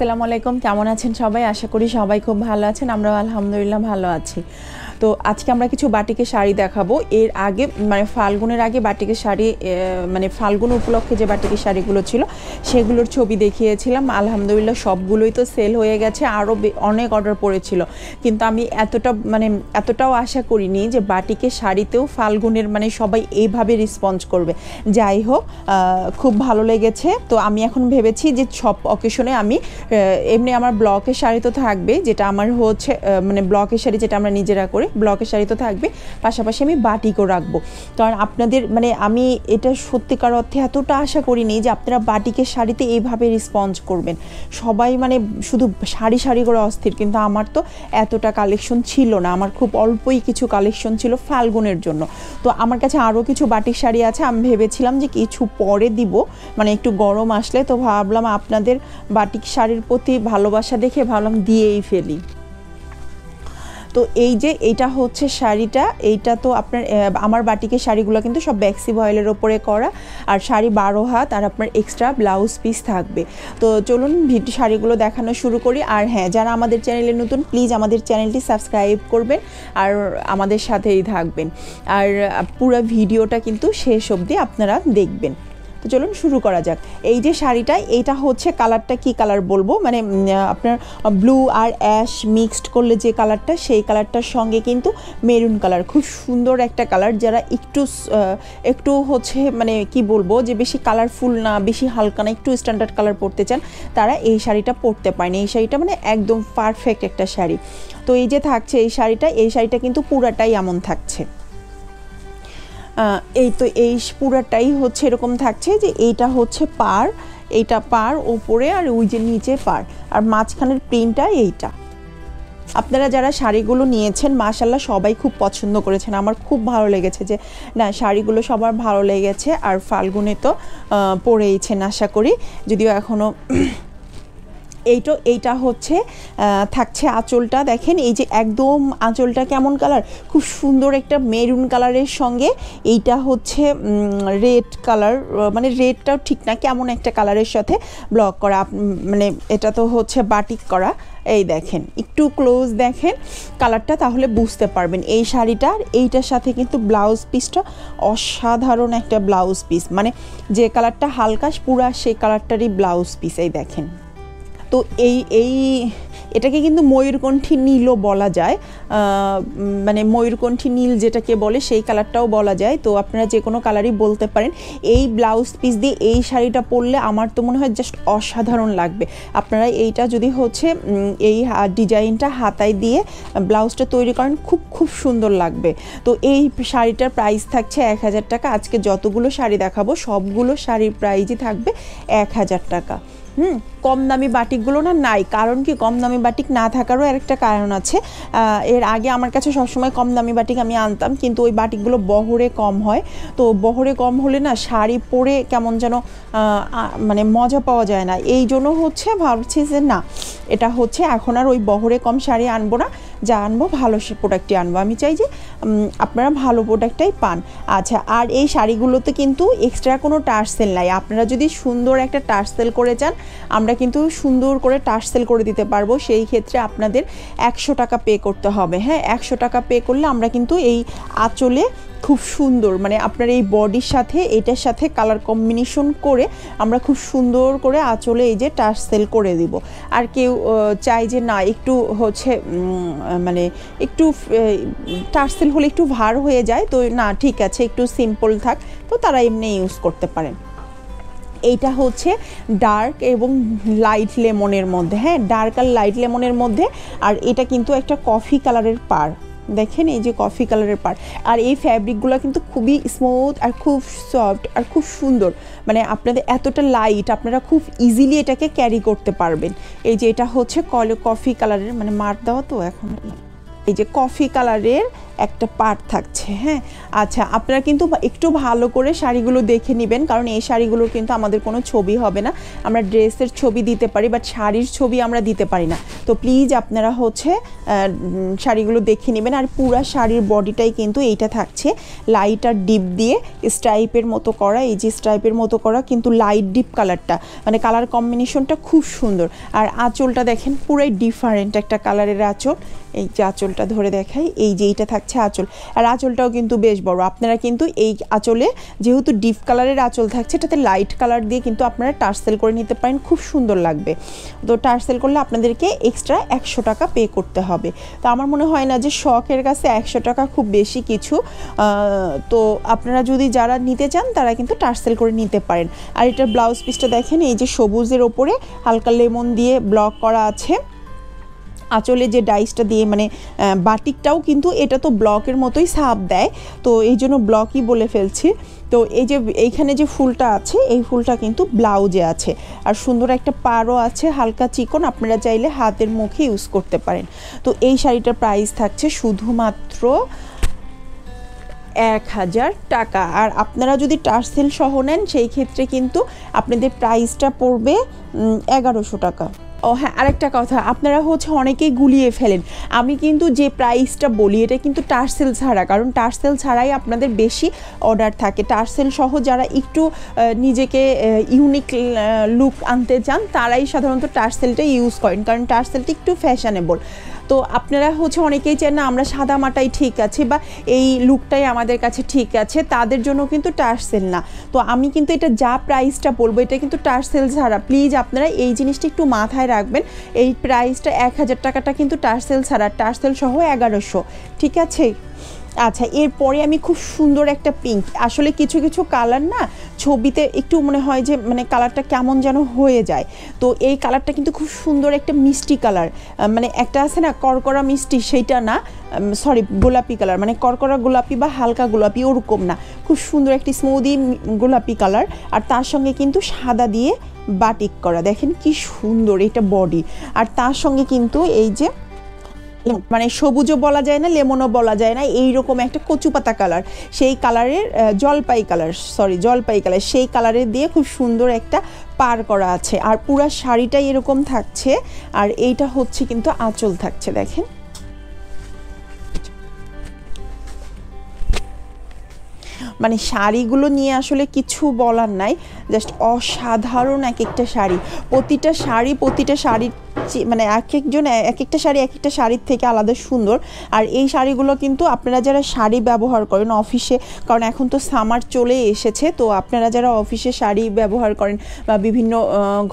আসসালামু আলাইকুম। কেমন আছেন সবাই? আশা করি সবাই খুব ভালো আছেন। আমরা আলহামদুলিল্লাহ ভালো আছি। তো আজকে আমরা কিছু বাটিকের শাড়ি দেখাবো। এর আগে মানে ফাল্গুনের আগে বাটিকের শাড়ি মানে ফাল্গুন উপলক্ষে যে বাটিকের শাড়িগুলো ছিল, সেগুলোর ছবি দেখিয়েছিলাম। আলহামদুলিল্লাহ সবগুলোই তো সেল হয়ে গেছে, আরও অনেক অর্ডার পড়েছিল। কিন্তু আমি এতটা মানে এতটাও আশা করিনি যে বাটিকের শাড়িতেও ফাল্গুনের মানে সবাই এইভাবে রেসপন্স করবে। যাই হোক খুব ভালো লেগেছে। তো আমি এখন ভেবেছি যে সব অকেশনে আমি এমনি আমার ব্লকের শাড়ি তো থাকবে যেটা আমার হচ্ছে মানে ব্লকের শাড়ি যেটা আমরা নিজেরা করি ব্লকের শাড়ি তো থাকবে, পাশাপাশি আমি বাটিকও রাখব। কারণ আপনাদের মানে আমি এটা সত্যিকার অর্থে এতটা আশা করিনি যে আপনারা বাটিকের শাড়িতে এইভাবে রেসপন্স করবেন। সবাই মানে শুধু শাড়ি শাড়ি করে অস্থির, কিন্তু আমার তো এতটা কালেকশন ছিল না। আমার খুব অল্পই কিছু কালেকশন ছিল ফাল্গুনের জন্য। তো আমার কাছে আরও কিছু বাটিক শাড়ি আছে। আমি ভেবেছিলাম যে কিছু পরে দিব মানে একটু গরম আসলে, তো ভাবলাম আপনাদের বাটিক শাড়ির প্রতি ভালোবাসা দেখে ভাবলাম দিয়েই ফেলি। তো এই যে এইটা হচ্ছে শাড়িটা, এইটা তো আপনার আমার বাটিকের শাড়িগুলো কিন্তু সব ব্যাক্সি ভয়েলের ওপরে করা। আর শাড়ি বারো হাত আর আপনার এক্সট্রা ব্লাউজ পিস থাকবে। তো চলুন ভিডিও শাড়িগুলো দেখানো শুরু করি। আর হ্যাঁ যারা আমাদের চ্যানেলে নতুন প্লিজ আমাদের চ্যানেলটি সাবস্ক্রাইব করবেন আর আমাদের সাথেই থাকবেন। আর পুরো ভিডিওটা কিন্তু শেষ অবধি আপনারা দেখবেন। তো চলুন শুরু করা যাক। এই যে শাড়িটা, এইটা হচ্ছে কালারটা কি কালার বলব? মানে আপনার ব্লু আর অ্যাশ মিক্সড করলে যে কালারটা, সেই কালারটার সঙ্গে কিন্তু মেরুন কালার। খুব সুন্দর একটা কালার যারা একটু একটু হচ্ছে মানে কি বলব, যে বেশি কালারফুল না, বেশি হালকা না, একটু স্ট্যান্ডার্ড কালার পরতে চান, তারা এই শাড়িটা পরতে পারেন। এই শাড়িটা মানে একদম পারফেক্ট একটা শাড়ি। তো এই যে থাকছে এই শাড়িটা এই শাড়িটা কিন্তু পুরাটাই এমন থাকছে। এই তো এই পুরাটাই হচ্ছে এরকম থাকছে যে এইটা হচ্ছে পার, এইটা পার ওপরে আর ওই যে নিচে পার। আর মাঝখানের প্রিন্টটা এইটা। আপনারা যারা শাড়িগুলো নিয়েছেন মাশাল্লাহ সবাই খুব পছন্দ করেছেন। আমার খুব ভালো লেগেছে যে, না, শাড়িগুলো সবার ভালো লেগেছে আর ফাল্গুনে তো পরেইছেন আশা করি। যদিও এখনও এইটো, এইটা হচ্ছে থাকছে আঁচলটা। দেখেন, এই যে একদম আঁচলটা কেমন কালার খুব সুন্দর একটা মেরুন কালারের সঙ্গে এইটা হচ্ছে রেড কালার মানে রেডটাও ঠিক না, কেমন একটা কালারের সাথে ব্লক করা। মানে এটা তো হচ্ছে বাটিক করা। এই দেখেন, একটু ক্লোজ দেখেন কালারটা তাহলে বুঝতে পারবেন। এই শাড়িটার এইটার সাথে কিন্তু ব্লাউজ পিসটা অসাধারণ একটা ব্লাউজ পিস মানে যে কালারটা হালকা, পুরা সেই কালারটারই ব্লাউজ পিস এই দেখেন। তো এই এই এটাকে কিন্তু ময়ূরকণ্ঠী নীলও বলা যায়। মানে ময়ূরকণ্ঠী নীল যেটাকে বলে সেই কালারটাও বলা যায়। তো আপনারা যে কোনো কালারই বলতে পারেন। এই ব্লাউজ পিস দিয়ে এই শাড়িটা পরলে আমার তো মনে হয় জাস্ট অসাধারণ লাগবে। আপনারা এইটা যদি হচ্ছে এই ডিজাইনটা হাতায় দিয়ে ব্লাউজটা তৈরি করেন, খুব খুব সুন্দর লাগবে। তো এই শাড়িটার প্রাইস থাকছে এক হাজার টাকা। আজকে যতগুলো শাড়ি দেখাবো, সবগুলো শাড়ির প্রাইজই থাকবে এক হাজার টাকা। হুম, কম দামি বাটিকগুলো না নাই। কারণ কি, কম দামি বাটিক না থাকারও আরেকটা কারণ আছে। এর আগে আমার কাছে সবসময় কম দামি বাটিক আমি আনতাম, কিন্তু ওই বাটিকগুলো বহরে কম হয়। তো বহরে কম হলে না শাড়ি পরে কেমন যেন মানে মজা পাওয়া যায় না। এই জন্য হচ্ছে ভাবছি যে না, এটা হচ্ছে এখন আর ওই বহরে কম শাড়ি আনব না, যা আনব, ভালো প্রোডাক্টই আনব। আমি চাই যে আপনারা ভালো প্রোডাক্টটাই পান। আচ্ছা আর এই শাড়িগুলোতে কিন্তু এক্সট্রা কোনো টার্সেল নাই। আপনারা যদি সুন্দর একটা টার্সেল করে চান আমরা কিন্তু সুন্দর করে টার্সেল করে দিতে পারব। সেই ক্ষেত্রে আপনাদের একশো টাকা পে করতে হবে হ্যাঁ? একশো টাকা পে করলে আমরা কিন্তু এই আঁচলে খুব সুন্দর মানে আপনার এই বডির সাথে, এটার সাথে কালার কম্বিনেশন করে আমরা খুব সুন্দর করে আঁচলে এই যে টার্সেল করে দিব। আর কেউ চায় যে না, একটু হচ্ছে মানে একটু টার্সেল হলে একটু ভার হয়ে যায়, তো না, ঠিক আছে, একটু সিম্পল থাক, তো তারা এমনি ইউজ করতে পারেন। এইটা হচ্ছে ডার্ক এবং লাইট লেমনের মধ্যে হ্যাঁ? ডার্ক আর লাইট লেমনের মধ্যে, আর এটা কিন্তু একটা কফি কালারের পার দেখেন এই যে কফি কালারের পার আর এই ফ্যাব্রিকগুলো কিন্তু খুবই স্মুথ আর খুব সফট আর খুব সুন্দর। মানে আপনাদের এতটা লাইট আপনারা খুব ইজিলি এটাকে ক্যারি করতে পারবেন। এই যে এটা হচ্ছে কফি কালারের মানে মার দেওয়া তো এখন। এই যে কফি কালারের একটা পার্ট থাকছে হ্যাঁ? আচ্ছা আপনারা কিন্তু একটু ভালো করে শাড়িগুলো দেখে নেবেন, কারণ এই শাড়িগুলোর কিন্তু আমাদের কোনো ছবি হবে না। আমরা ড্রেসের ছবি দিতে পারি বাট শাড়ির ছবি আমরা দিতে পারি না। তো প্লিজ আপনারা হচ্ছে শাড়িগুলো দেখে নেবেন, আর পুরা শাড়ির বডিটাই কিন্তু এইটা থাকছে। লাইট আর ডিপ দিয়ে স্ট্রাইপের মতো করা, এই যে স্ট্রাইপের মতো করা কিন্তু লাইট ডিপ কালারটা মানে কালার কম্বিনেশনটা খুব সুন্দর। আর আঁচলটা দেখেন, পুরাই ডিফারেন্ট একটা কালারের আঁচল। এই যে আঁচলটা ধরে দেখাই, এই যে এইটা থাকছে আঁচল। আর আঁচলটাও কিন্তু বেশ বড়। আপনারা কিন্তু এই আঁচলে যেহেতু ডিপ কালারের আঁচল থাকছে, এটাতে লাইট কালার দিয়ে কিন্তু আপনারা টার্সেল করে নিতে পারেন, খুব সুন্দর লাগবে। তো টার্সেল করলে আপনাদেরকে এক্সট্রা একশো টাকা পে করতে হবে। তো আমার মনে হয় না যে শখের কাছে একশো টাকা খুব বেশি কিছু। তো আপনারা যদি যারা নিতে চান, তারা কিন্তু টার্সেল করে নিতে পারেন। আর এটার ব্লাউজ পিসটা দেখেন, এই যে সবুজের ওপরে হালকা লেমন দিয়ে ব্লক করা আছে। আঁচলে যে ডাইসটা দিয়ে মানে বাটিকটাও কিন্তু এটা তো ব্লকের মতোই সাপ দেয়। তো এই জন্য ব্লকই বলে ফেলছি। তো এই যে এইখানে যে ফুলটা আছে, এই ফুলটা কিন্তু ব্লাউজে আছে। আর সুন্দর একটা পারও আছে, হালকা চিকন, আপনারা চাইলে হাতের মুখে ইউজ করতে পারেন। তো এই শাড়িটার প্রাইস থাকছে শুধুমাত্র এক হাজার টাকা। আর আপনারা যদি টার্সেল সহ নেন, সেই ক্ষেত্রে কিন্তু আপনাদের প্রাইসটা পড়বে এগারোশো টাকা। ও হ্যাঁ আরেকটা কথা, আপনারা হচ্ছে অনেকেই গুলিয়ে ফেলেন। আমি কিন্তু যে প্রাইসটা বলি, এটা কিন্তু টার্সেল ছাড়া, কারণ টার্সেল ছাড়াই আপনাদের বেশি অর্ডার থাকে। টার্সেল সহ যারা একটু নিজেকে ইউনিক লুক আনতে চান, তারাই সাধারণত টার্সেলটা ইউজ করেন, কারণ টার্সেলটা একটু ফ্যাশনেবল তো আপনারা হচ্ছে অনেকেই চান, না, আমরা সাদা মাটাই ঠিক আছে বা এই লুকটাই আমাদের কাছে ঠিক আছে, তাদের জন্য কিন্তু টার্সেল না। তো আমি কিন্তু এটা যা প্রাইসটা বলব, এটা কিন্তু টার্সেল ছাড়া। প্লিজ আপনারা এই জিনিসটা একটু মাথায় রাখবেন, এই প্রাইসটা এক হাজার টাকাটা কিন্তু টার্সেল ছাড়া টার্সেল সহ এগারোশো, ঠিক আছে? আচ্ছা এরপরে আমি খুব সুন্দর একটা পিঙ্ক আসলে কিছু কিছু কালার না ছবিতে একটু মনে হয় যে মানে কালারটা কেমন যেন হয়ে যায়। তো এই কালারটা কিন্তু খুব সুন্দর একটা মিষ্টি কালার মানে একটা আছে না, করকরা মিষ্টি, সেইটা না সরি গোলাপি কালার মানে করকরা গোলাপি বা হালকা গোলাপি, ওরকম না। খুব সুন্দর একটি স্মুদি গোলাপি কালার আর তার সঙ্গে কিন্তু সাদা দিয়ে বাটিক করা। দেখেন কি সুন্দর এটা বডি আর তার সঙ্গে কিন্তু এই যে মানে সবুজও বলা যায় না, লেমনও বলা যায় না, এইরকম একটা কচু পাতা কালার সেই কালারের জলপাই কালার সরি জলপাই কালার সেই কালারের দিয়ে খুব সুন্দর একটা পার করা আছে। আর পুরা শাড়িটাই এরকম থাকছে, আর এইটা হচ্ছে কিন্তু আঁচল থাকছে, দেখেন। মানে শাড়িগুলো নিয়ে আসলে কিছু বলার নাই। জাস্ট অসাধারণ এক একটা শাড়ি। প্রতিটা শাড়ি, প্রতিটা শাড়ির মানে এক একজন এক একটা শাড়ি এক একটা শাড়ির থেকে আলাদা সুন্দর। আর এই শাড়িগুলো কিন্তু আপনারা যারা শাড়ি ব্যবহার করেন অফিসে, কারণ এখন তো সামার চলে এসেছে, তো আপনারা যারা অফিসে শাড়ি ব্যবহার করেন বা বিভিন্ন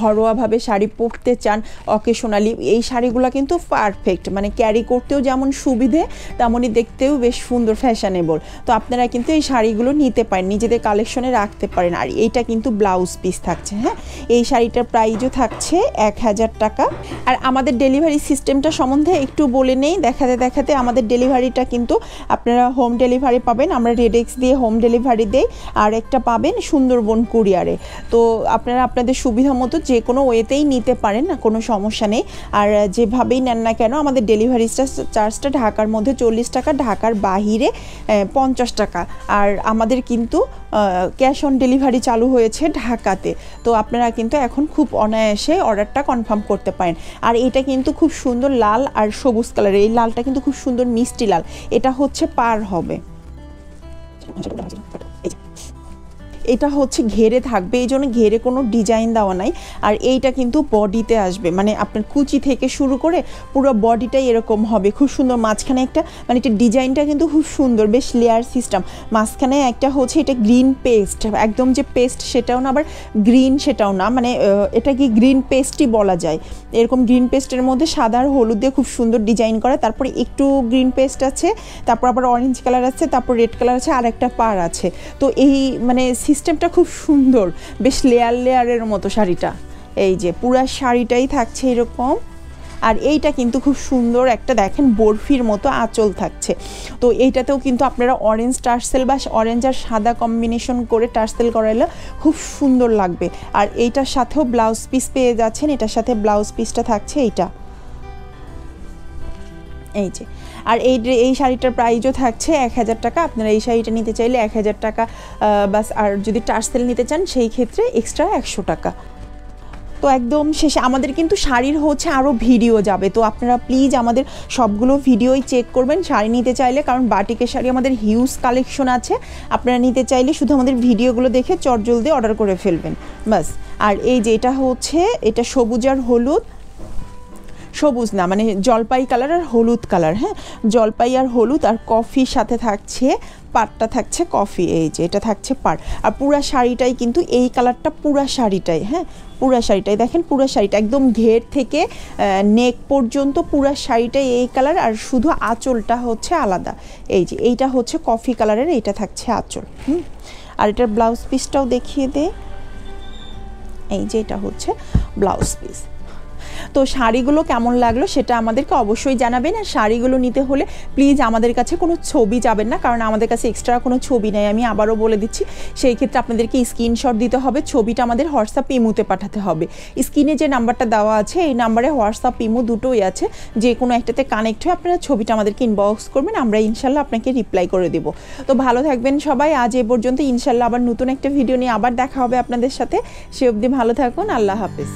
ঘরোয়াভাবে শাড়ি পরতে চান অকেশনালি এই শাড়িগুলো কিন্তু পারফেক্ট মানে ক্যারি করতেও যেমন সুবিধে, তেমনই দেখতেও বেশ সুন্দর ফ্যাশনেবল তো আপনারা কিন্তু এই শাড়িগুলো নিতে পারেন, নিজেদের কালেকশনে রাখতে পারেন। আর এইটা কিন্তু ব্লাউজ পিস থাকছে হ্যাঁ? এই শাড়িটার প্রাইজও থাকছে এক হাজার টাকা। আর আমাদের ডেলিভারি সিস্টেমটা সম্বন্ধে একটু বলে নেই। দেখাতে দেখাতে আমাদের ডেলিভারিটা কিন্তু আপনারা হোম ডেলিভারি পাবেন। আমরা রেডেক্স দিয়ে হোম ডেলিভারি দেই। আর একটা পাবেন সুন্দরবন কুরিয়ারে। তো আপনারা আপনাদের সুবিধা মতো যে কোনো ওয়েতেই নিতে পারেন না কোনো সমস্যা নেই। আর যেভাবেই নেন না কেন, আমাদের ডেলিভারি চার্জটা ঢাকার মধ্যে চল্লিশ টাকা, ঢাকার বাহিরে পঞ্চাশ টাকা। আর আমাদের কিন্তু ক্যাশ অন ডেলিভারি চালু হয়েছে ঢাকাতে। তো আপনারা কিন্তু এখন খুব অনায়াসে অর্ডারটা কনফার্ম করতে পারেন। আর এটা কিন্তু খুব সুন্দর লাল আর সবুজ কালার এই লালটা কিন্তু খুব সুন্দর মিষ্টি লাল। এটা হচ্ছে পার হবে। এটা হচ্ছে ঘেরে থাকবে, এই জন্য ঘেরে কোনো ডিজাইন দেওয়া নাই। আর এইটা কিন্তু বডিতে আসবে মানে আপনার কুচি থেকে শুরু করে পুরো বডিটাই এরকম হবে। খুব সুন্দর মাঝখানে একটা মানে এটা ডিজাইনটা কিন্তু খুব সুন্দর, বেশ লেয়ার সিস্টেম মাঝখানে একটা হচ্ছে এটা গ্রিন পেস্ট একদম যে পেস্ট সেটাও না, আবার গ্রিন সেটাও না মানে এটা কি গ্রিন পেস্টই বলা যায়। এরকম গ্রিন পেস্টের মধ্যে সাদা আর হলুদ দিয়ে খুব সুন্দর ডিজাইন করা, তারপরে একটু গ্রিন পেস্ট আছে, তারপর আবার অরেঞ্জ কালার আছে, তারপর রেড কালার আছে আর একটা পার আছে। তো এই মানে সিস্টেমটা খুব সুন্দর। বেশ লেয়ার লেয়ারের মতো শাড়িটা। এই যে পুরা শাড়িটাই থাকছে এরকম। আর এইটা কিন্তু খুব সুন্দর একটা দেখেন বরফির মতো আঁচল থাকছে। তো এইটাতেও কিন্তু আপনারা অরেঞ্জ টার্সেল বা অরেঞ্জ আর সাদা কম্বিনেশন করে টার্সেল করাইলে খুব সুন্দর লাগবে। আর এইটার সাথেও ব্লাউজ পিস পেয়ে যাচ্ছেন। এটার সাথে ব্লাউজ পিসটা থাকছে এইটা। এই যে, আর এই এই শাড়িটার প্রাইজও থাকছে এক হাজার টাকা। আপনারা এই শাড়িটা নিতে চাইলে এক হাজার টাকা বাস, আর যদি টার্সেল নিতে চান, সেই ক্ষেত্রে এক্সট্রা একশো টাকা। তো একদম শেষে, আমাদের কিন্তু শাড়ির হচ্ছে আরও ভিডিও যাবে। তো আপনারা প্লিজ আমাদের সবগুলো ভিডিওই চেক করবেন। শাড়ি নিতে চাইলে, কারণ বাটিকের শাড়ি আমাদের হিউজ কালেকশন আছে। আপনারা নিতে চাইলে শুধু আমাদের ভিডিওগুলো দেখে চটজলদি অর্ডার করে ফেলবেন। বাস, আর এই যে, এটা হচ্ছে, এটা সবুজ আর হলুদ। সবুজ না মানে জলপাই কালার আর হলুদ কালার হ্যাঁ? জলপাই আর হলুদ আর কফির সাথে থাকছে পাটটা থাকছে কফি এই যে এটা থাকছে পাট আর পুরা শাড়িটাই কিন্তু এই কালারটা পুরা শাড়িটাই হ্যাঁ? পুরা শাড়িটাই, দেখেন পুরা শাড়িটা, একদম ঘের থেকে নেক পর্যন্ত পুরা শাড়িটাই এই কালার আর শুধু আঁচলটা হচ্ছে আলাদা। এই যে এইটা হচ্ছে কফি কালারের এইটা থাকছে আঁচল, হুম? আর এটার ব্লাউজ পিসটাও দেখিয়ে দে। এই যে এটা হচ্ছে ব্লাউজ পিস তো শাড়িগুলো কেমন লাগল সেটা আমাদেরকে অবশ্যই জানাবেন। আর শাড়িগুলো নিতে হলে প্লিজ আমাদের কাছে কোনো ছবি যাবেন না, কারণ আমাদের কাছে এক্সট্রা কোনো ছবি নেই। আমি আবারও বলে দিচ্ছি, সেই ক্ষেত্রে আপনাদেরকে স্ক্রিনশট দিতে হবে, ছবিটা আমাদের হোয়াটসঅ্যাপ ইমুতে পাঠাতে হবে। স্ক্রিনে যে নাম্বারটা দেওয়া আছে, এই নাম্বারে হোয়াটসঅ্যাপ ইমু দুটোই আছে। যে কোনো একটাতে কানেক্ট হয়ে আপনারা ছবিটা আমাদেরকে ইনবক্স করবেন, আমরা ইনশাল্লাহ আপনাকে রিপ্লাই করে দেবো। তো ভালো থাকবেন সবাই, আজ এ পর্যন্ত ইনশাল্লাহ আবার নতুন একটা ভিডিও নিয়ে আবার দেখা হবে আপনাদের সাথে। সে অবধি ভালো থাকুন, আল্লাহ হাফিজ।